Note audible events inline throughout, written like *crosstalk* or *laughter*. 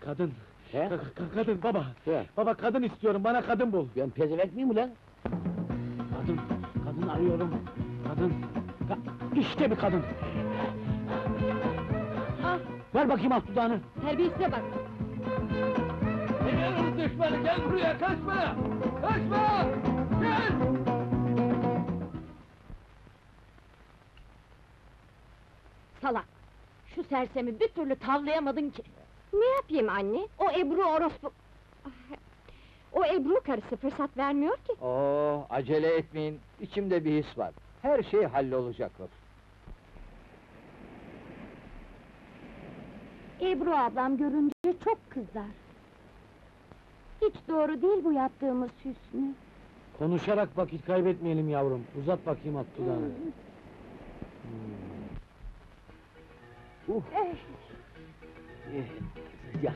Kadın, kadın, He? ka- ka- kadın baba. He. Baba kadın istiyorum, bana kadın bul. Ben pezevenk miyim ulan? Kadın, kadın arıyorum. Kadın, Ka- işte bir kadın. Ah, Ver bakayım alt dudağını. terbiyesize bak. Gel düşmanı, gel buraya, kaçma! Kaçma! Gel! Salak! Şu sersemi bir türlü tavlayamadın ki! Ne yapayım anne? O Ebru orospu... *laughs* O Ebru karısı fırsat vermiyor ki! Oo, acele etmeyin. İçimde bir his var. Her şey hallolacaktır. Ebru ablam görünce çok kızar. Hiç doğru değil bu yaptığımız Hüsnü. Konuşarak vakit kaybetmeyelim yavrum. Uzat bakayım alt dudağını. Uh. Ya.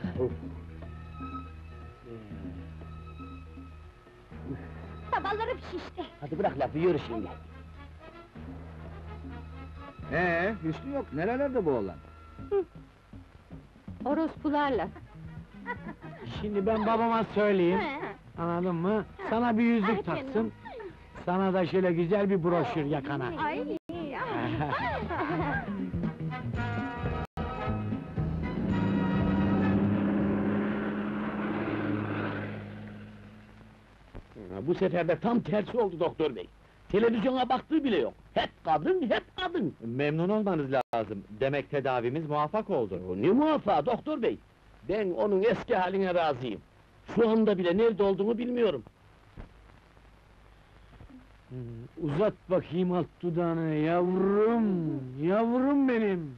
Babalarım şişti. Hadi bırak lafı, yürü şimdi. Ee, Hüsnü yok. Nerelerde bu oğlan? Orospularla. Şimdi ben babama söyleyeyim. Anladın mı? Sana bir yüzük taksın. Sana da şöyle güzel bir broşür yakana. Ay. Bu sefer de tam tersi oldu doktor bey. Televizyona baktığı bile yok. Hep kadın, hep kadın. Memnun olmanız lazım. Demek tedavimiz muvaffak oldu. O ne muvaffak doktor bey? Ben onun eski haline razıyım. Şu anda bile nerede olduğunu bilmiyorum. Hmm, Uzat bakayım alt dudağını yavrum, yavrum benim.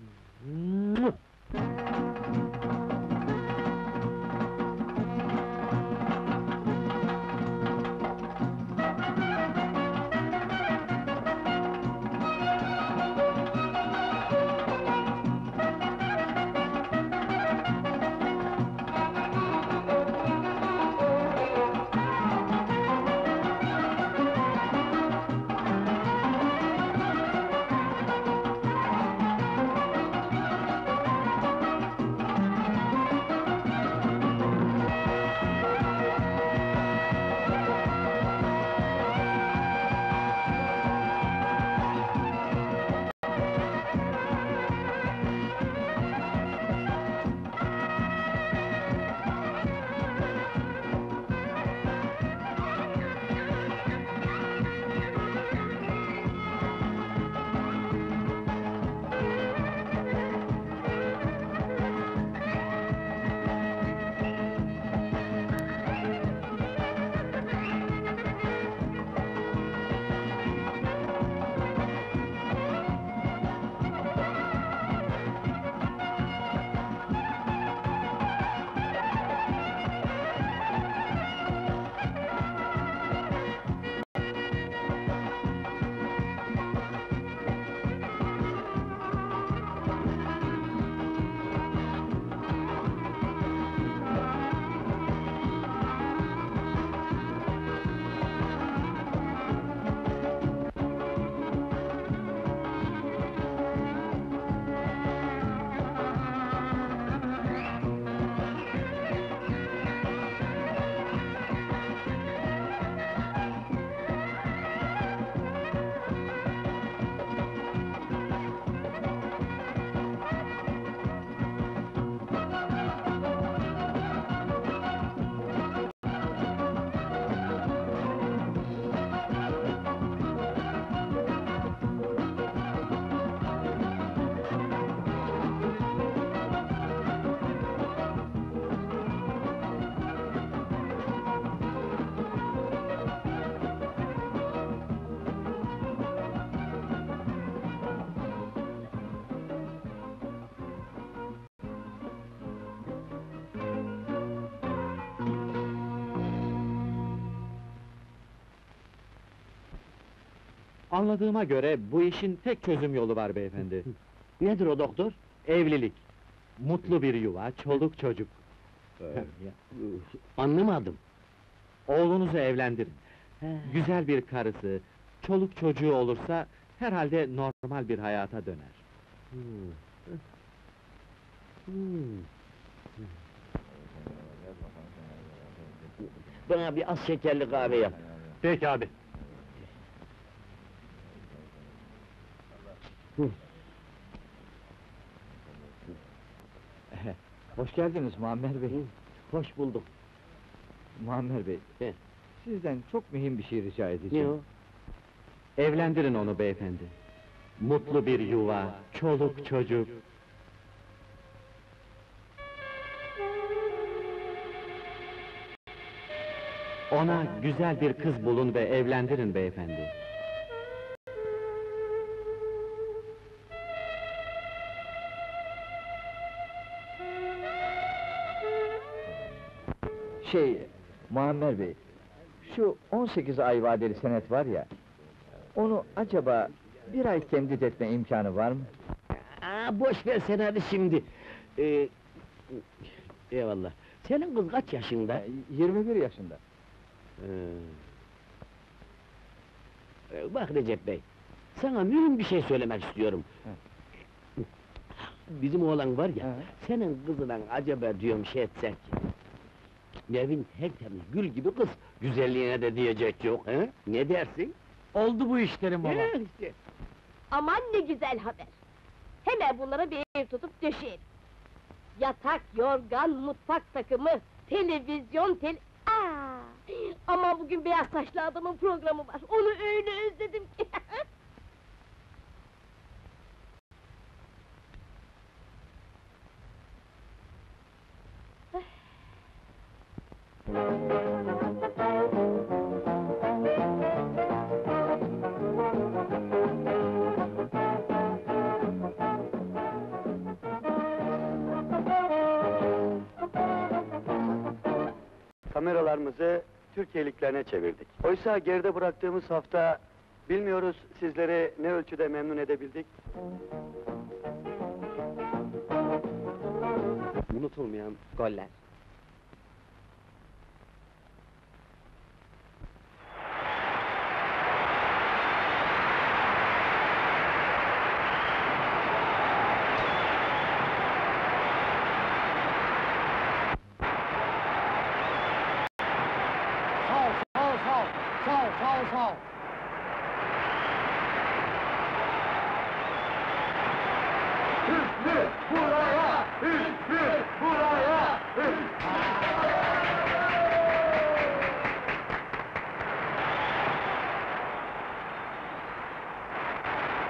Anladığıma göre bu işin tek çözüm yolu var beyefendi. Nedir o doktor? Evlilik. Mutlu bir yuva, çoluk çocuk. Anlamadım. Oğlunuzu evlendirin. Güzel bir karısı, çoluk çocuğu olursa herhalde normal bir hayata döner. Hmm. Bana bir az şekerli kahve yap. Peki abi. Hoş geldiniz Muammer Bey. Hoş bulduk. Muammer Bey. He. Sizden çok mühim bir şey rica Ne edeceğim. o? Evlendirin onu beyefendi. Mutlu bir yuva, çoluk çocuk. Ona güzel bir kız bulun ve evlendirin beyefendi. Şey, Muammer Bey, şu 18 ay vadeli senet var ya, onu acaba bir ay temdit etme imkanı var mı? Aa, boş ver sen hadi şimdi. Ee, eyvallah. Senin kız kaç yaşında? Ha, 21 yaşında. Ee, e, Bak Recep Bey, sana mühim bir şey söylemek istiyorum. Bizim oğlan var ya, Ha. senin kızına acaba diyorum şey etsek... Nevin tertemiz gül gibi kız, güzelliğine de diyecek yok, he? Ne dersin? Oldu bu işlerim baba. He işte. Aman ne güzel haber! Hemen bunlara bir ev tutup döşeyelim. Yatak, yorgan, mutfak takımı, televizyon, tel... Aa! Ama bugün beyaz saçlı adamın programı var. Onu öyle özledim ki. *laughs* Kameralarımızı Türkiyeliklerine çevirdik. Oysa geride bıraktığımız hafta bilmiyoruz sizleri ne ölçüde memnun edebildik. Unutulmayan goller. Sağ ol, sağ ol, sağ ol.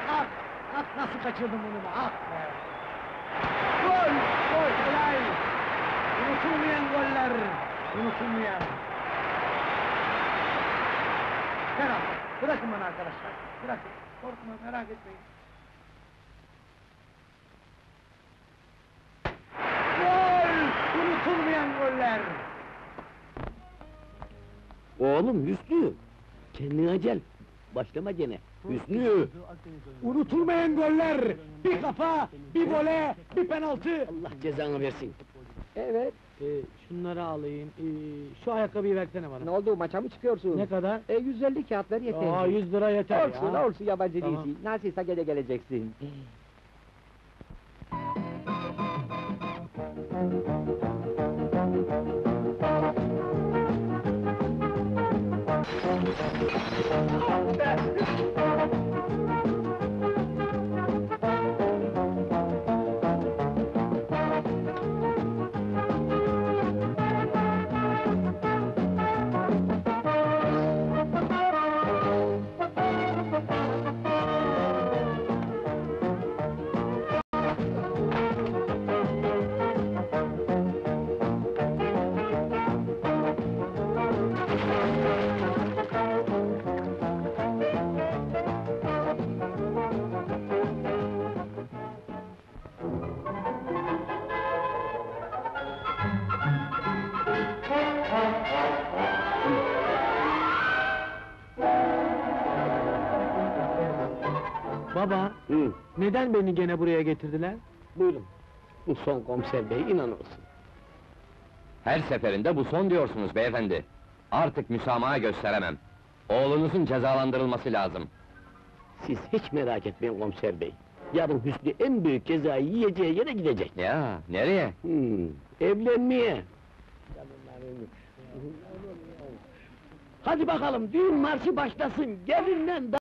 Ah, ah nasıl kaçırdım bunu be, ah be! Gol, gol, helal! Unutulmayan goller, unutulmayan. Ferhat, bırakın bana arkadaşlar, bırakın. Korkma, merak etmeyin. Gol! Unutulmayan goller! Oğlum Hüsnü, kendine acel. Başlama gene. Hüsnü! Unutulmayan goller! Bir kafa, bir vole, bir penaltı! Allah cezanı versin. Evet, Ee, şunları alayım, ee, şu ayakkabıyı versene bana. ne oldu maça mı çıkıyorsun? Ne kadar? E 150 kağıt ver yeter. Aa, 100 lira yeter olsun, ya. olsun yabancı Tamam. değilsin. Nasılsa gene geleceksin. Baba, Hı, neden beni gene buraya getirdiler? buyurun. Bu son komiser bey inanırsın. Her seferinde bu son diyorsunuz beyefendi. Artık müsamaha gösteremem. Oğlunuzun cezalandırılması lazım. Siz hiç merak etmeyin komiser bey. Yarın Hüsnü en büyük cezayı yiyeceği yere gidecek. Ya, nereye? Hmm, evlenmeye. Hadi bakalım düğün marşı başlasın. Gelinden